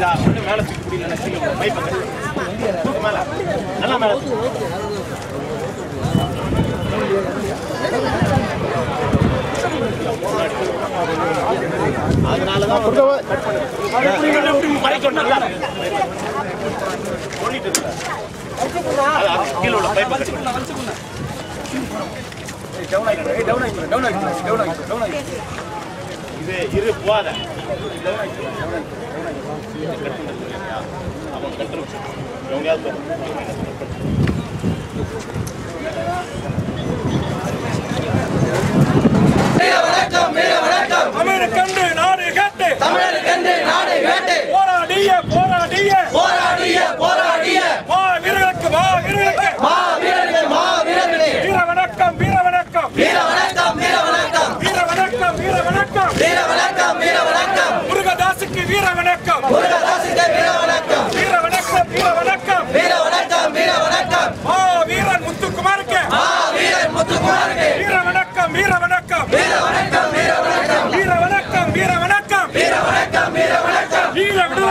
இதா ஒன்று மேலே தூக்கி பிடிக்கல வச்சுக்கோங்க பைப்பை மேலே. நல்லா மேலே அதனால தான் கட் இது இரு போகாத அவன் கட்டுறது எவனையாவது வணக்கம். வணக்கம் கண்டு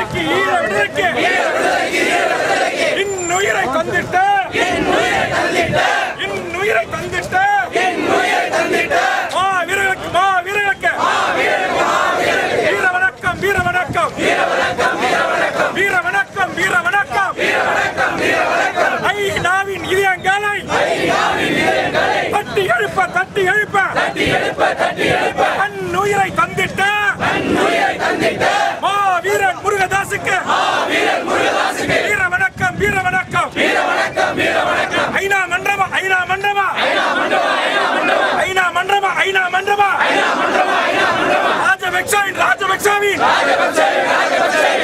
விடுதலைக்கு ஈர விடுதலைக்கு இன்னுயிரை தந்திட்ட இன்னுயிரை தந்திட்ட மாவீரர்களுக்கு மாவீரர்களுக்கு வீர வணக்கம் வீர வணக்கம் வீர வணக்கம் வீர வணக்கம் வீர வணக்கம் ஐ நாவின் இதயங்களை. தட்டி எழுப்ப தட்டி எழுப்ப. தட்டி எழுப்ப தட்டி ராஜபக்சாமி ராஜபக்சாமி ராஜபக்சாமி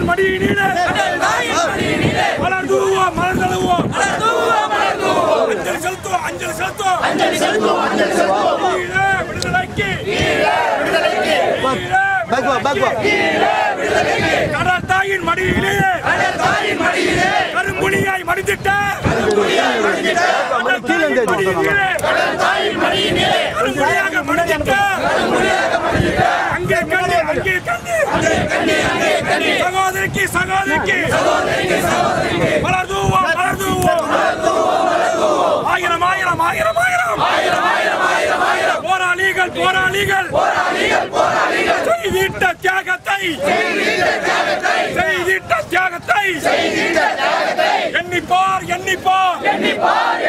தாயின் மடியினிலே. மலர் தூவோம் மலர் தழுவோம் அஞ்சலி செலுத்துவோம் அஞ்சலி செலுத்துவோம். அஞ்சலி செலுத்துவோம் அஞ்சலி செலுத்துவோம் விடுதலைக்கு. கடல் தாயின் மடியிலே. தாயின் மடியிலே. கரும்புலியாய் மடித்திட்ட. கரும்புலியாக மடித்திட்ட அங்கே கண்ணு அங்கே கண்ணு அங்கே கண்ணு அங்கே கண்ணு சகோதரிக்கு சகோதரிக்கு வளர்ந்துவோம் வளர்ந்துவோம் ஆயிரம் ஆயிரம் ஆயிரம் ஆயிரம் போராளிகள் போராளிகள் செய்திட்ட தியாகத்தை செய்திட்ட தியாகத்தை எண்ணிப்பார் எண்ணிப்பார் எண்ணிப்பார்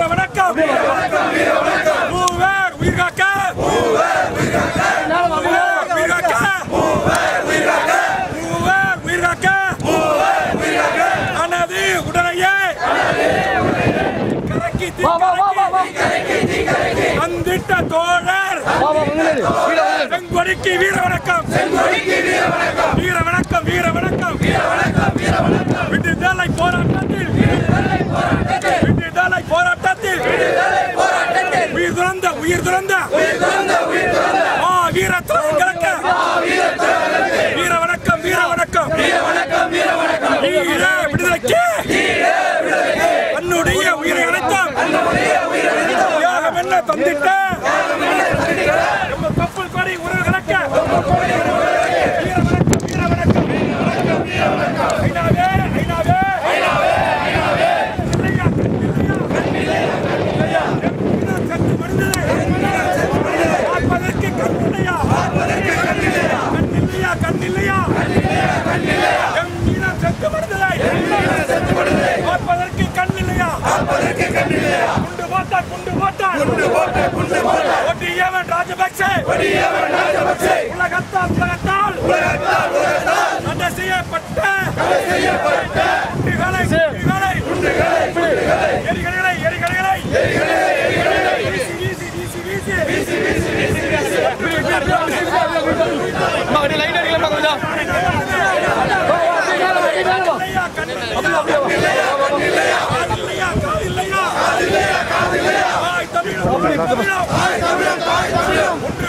வீர வணக்கம் மூவர் உயிர் காக்க மூவர் உயிர் காக்க மூவர் உயிர் காக்க மூவர் உயிர் காக்க மூவர் வீர வணக்கம் வீர வணக்கம் வீர வணக்கம் வீர வணக்கம் வீர வணக்கம் குண்டு போட்டான் குண்டு போட்டான் குண்டு போட்டான் ஒட்டியவன் ராஜபக்சே ஒட்டியவன் ராஜபக்சே உலக உலகத்தால், உலகத்தால் தடை செய்யப்பட்ட குண்டுகளை, குண்டுகளை, எரிகணைகளை, எரிகணைகளை வீசி, வீசி, வீசி, வீசி. இல்லையா, கண் இல்லையா? காதில்லையா, காதில்லையா? ஆய் தமிழம், தமிழம், தமிழம். ஒன்று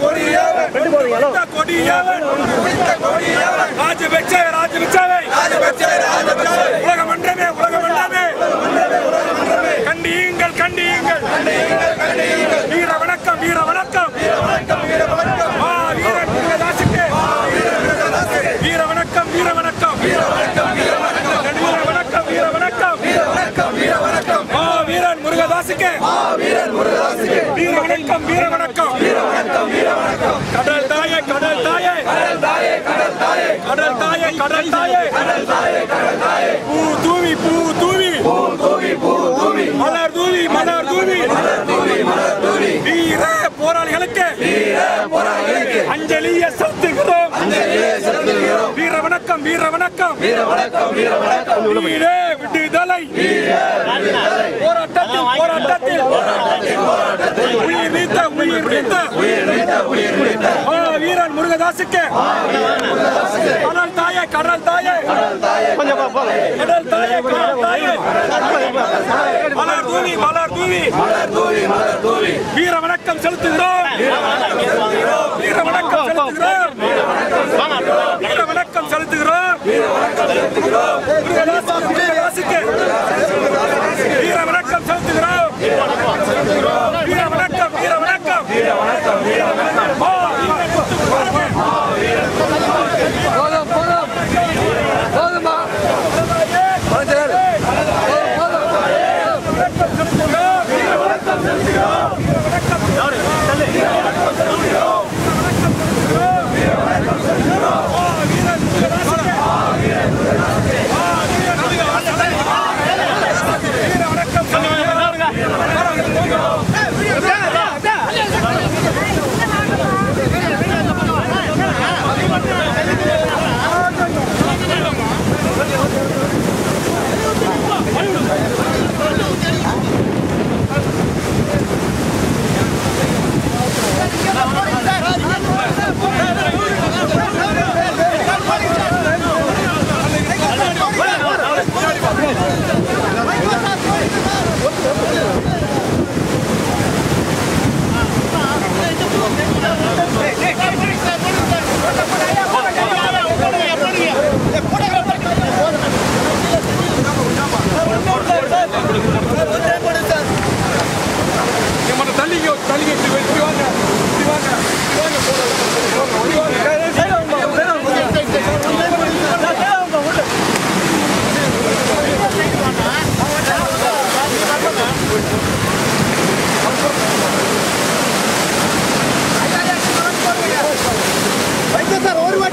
கொன்று குவித்த கொடியவன் குவித்த கொடியவன் குவித்த கொடியவன் ராஜபக்சே ராஜபக்சேவை உலக மன்றமே உலக மன்றமே கண்டியுங்கள் கண்டியுங்கள் வீர வணக்கம் வீர வணக்கம் ஆ, வீரன் முருகதாசுக்கு வீர வணக்கம் வீர வணக்கம் வீர வணக்கம் வீர வணக்கம் வீர வணக்கம் ஆ, வீரன் முருகதாசுக்கு வீர வணக்கம் வீர வணக்கம் கடல் தாயே கடல் தாயே கடல் தாயே கடல் தாயே பூ தூவி. பூ தூவி மலர் தூவி மலர் தூவி. வீர போராளிகளுக்கு அஞ்சலிய செலுத்துகிறோம். வீர வணக்கம் வீர வணக்கம். வீர வணக்கம் வீர வணக்கம். வீரே விடுதலை. போராட்டத்தில் போராட்டத்தில். உயிர் நீத்த உயிர் நீத்த. ஆ, வீரன் முருகதாசுக்கு. கடல் தாயே கடல் தாயே. கடல் தாயே கடல் தாயே. மலர் தூவி மலர் தூவி. மலர் தூவி மலர் தூவி வீர வணக்கம் செலுத்துகிறோம். வீர வணக்கம் செலுத்துகிறோம். வீர வணக்கம் செலுத்துகிறோம். முருகதாசுக்கு முருகதாசுக்கு